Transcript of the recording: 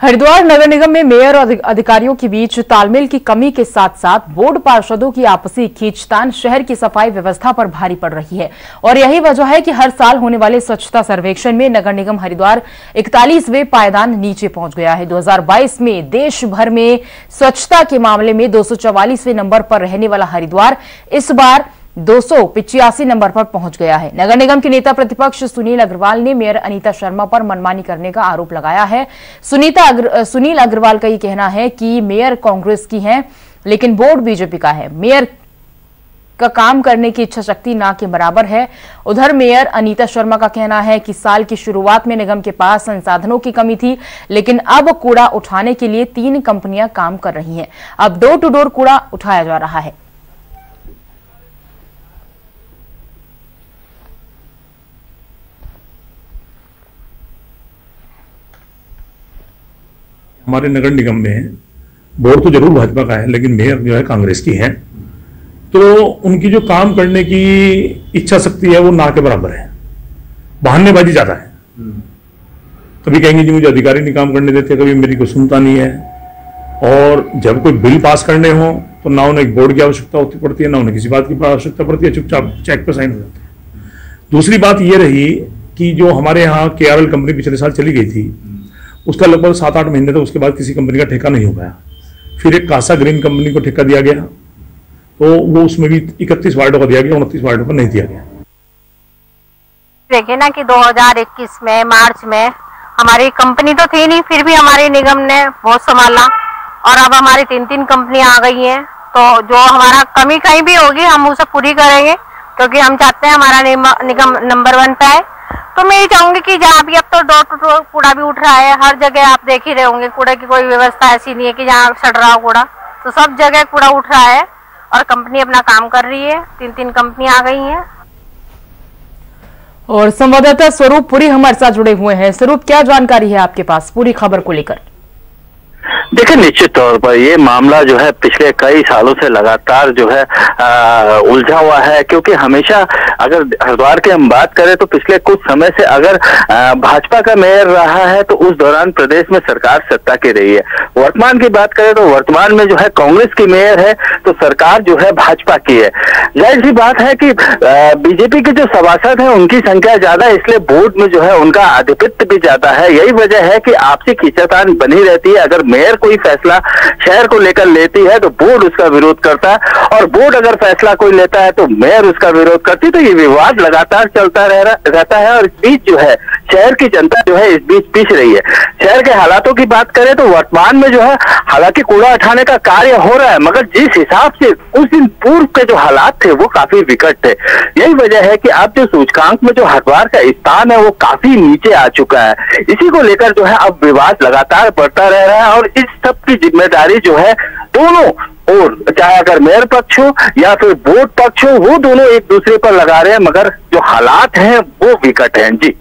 हरिद्वार नगर निगम में मेयर और अधिकारियों के बीच तालमेल की कमी के साथ साथ बोर्ड पार्षदों की आपसी खींचतान शहर की सफ़ाई व्यवस्था पर भारी पड़ रही है। और यही वजह है कि हर साल होने वाले स्वच्छता सर्वेक्षण में नगर निगम हरिद्वार इकतालीसवें पायदान नीचे पहुँच गया है। 2022 में देश भर में स्वच्छता के मामले में दो नंबर पर रहने वाला हरिद्वार इस बार दो नंबर पर पहुँच गया है। नगर निगम के नेता प्रतिपक्ष सुनील अग्रवाल ने मेयर अनीता शर्मा पर मनमानी करने का आरोप लगाया है। सुनीता अग्र, सुनील अग्रवाल का ये कहना है कि मेयर कांग्रेस की है लेकिन बोर्ड बीजेपी का है। मेयर का काम करने की इच्छा शक्ति ना के बराबर है। उधर मेयर अनीता शर्मा का कहना है कि साल की शुरुआत में निगम के पास संसाधनों की कमी थी लेकिन अब कूड़ा उठाने के लिए तीन कंपनियाँ काम कर रही हैं। अब डोर टू डोर कूड़ा उठाया जा रहा है। हमारे नगर निगम में बोर्ड तो ज़रूर भाजपा का है, लेकिन मेयर जो है कांग्रेस की है। तो उनकी जो काम करने की इच्छा शक्ति है, वो ना के बराबर है। बहानेबाजी ज़्यादा है। कभी कहेंगे जी, मुझे अधिकारी नहीं काम करने देते, कभी मेरी को सुनता नहीं है। और जब कोई बिल पास करने हो तो ना उन्हें एक बोर्ड की आवश्यकता होती पड़ती है, ना उन्हें किसी बात की आवश्यकता पड़ती है, चुपचाप चेक पर साइन हो जाते हैं। दूसरी बात यह रही कि जो हमारे यहाँ के कंपनी पिछले साल चली गई थी उसका लगभग सात आठ महीने तक उसके बाद किसी कंपनी का ठेका नहीं हो पाया। फिर एक कासा ग्रीन कंपनी को ठेका दिया गया। तो वो उसमें भी इकतीस वार्डों का दिया गया, उनतीस वार्डों का नहीं दिया गया। देखिए ना कि 2021 में, मार्च में, हमारी कंपनी तो थी नहीं, फिर भी हमारे निगम ने बहुत संभाला। और अब हमारी तीन तीन कंपनियाँ आ गई हैं। तो जो हमारा कमी कहीं भी होगी, हम उसे पूरी करेंगे, क्योंकि हम चाहते हैं हमारा निगम नंबर वन पे आए। तो मैं ये चाहूँगी कि जहाँ भी अब तो डोर टू डोर कूड़ा भी उठ रहा है, हर जगह आप देख ही रहे होंगे कूड़े की कोई व्यवस्था ऐसी नहीं है कि जहाँ सड़ रहा हो कूड़ा। तो सब जगह कूड़ा उठ रहा है और कंपनी अपना काम कर रही है। तीन तीन कंपनी आ गई है। और संवाददाता स्वरूप पूरी हमारे साथ जुड़े हुए हैं। स्वरूप, क्या जानकारी है आपके पास? पूरी खबर को लेकर। देखिए, निश्चित तौर पर ये मामला जो है पिछले कई सालों से लगातार जो है उलझा हुआ है। क्योंकि हमेशा अगर हरिद्वार की हम बात करें तो पिछले कुछ समय से अगर भाजपा का मेयर रहा है तो उस दौरान प्रदेश में सरकार सत्ता की रही है। वर्तमान की बात करें तो वर्तमान में जो है कांग्रेस की मेयर है तो सरकार जो है भाजपा की है। ज़ाहिर सी बात है कि बीजेपी के जो सभासद हैं, उनकी संख्या ज़्यादा, इसलिए बोर्ड में जो है उनका आधिपत्य भी ज़्यादा है। यही वजह है कि आपसी खींचातान बनी रहती है। अगर मेयर कोई फैसला शहर को लेकर लेती है तो बोर्ड उसका विरोध करता है। और बोर्ड अगर फैसला कोई लेता है तो मेयर उसका विरोध करती तो ये विवाद लगातार चलता रह, रहता है और इस बीच जो है शहर की जनता जो है इस बीच पीछ रही है। शहर के हालातों की बात करें तो वर्तमान में जो है, हालाँकि कूड़ा उठाने का कार्य हो रहा है, मगर जिस हिसाब से उस दिन पूर्व के जो हालात थे, वो काफ़ी विकट थे। यही वजह है कि अब जो सूचकांक में जो हरिद्वार का स्थान है, वो काफ़ी नीचे आ चुका है। इसी को लेकर जो है, अब विवाद लगातार बढ़ता रह रहा है और इस सब की ज़िम्मेदारी जो है, दोनों और चाहे अगर मेयर पक्ष हो या फिर बोर्ड पक्ष हो, वो दोनों एक दूसरे पर लगा रहे हैं, मगर जो हालात हैं, वो विकट हैं। जी।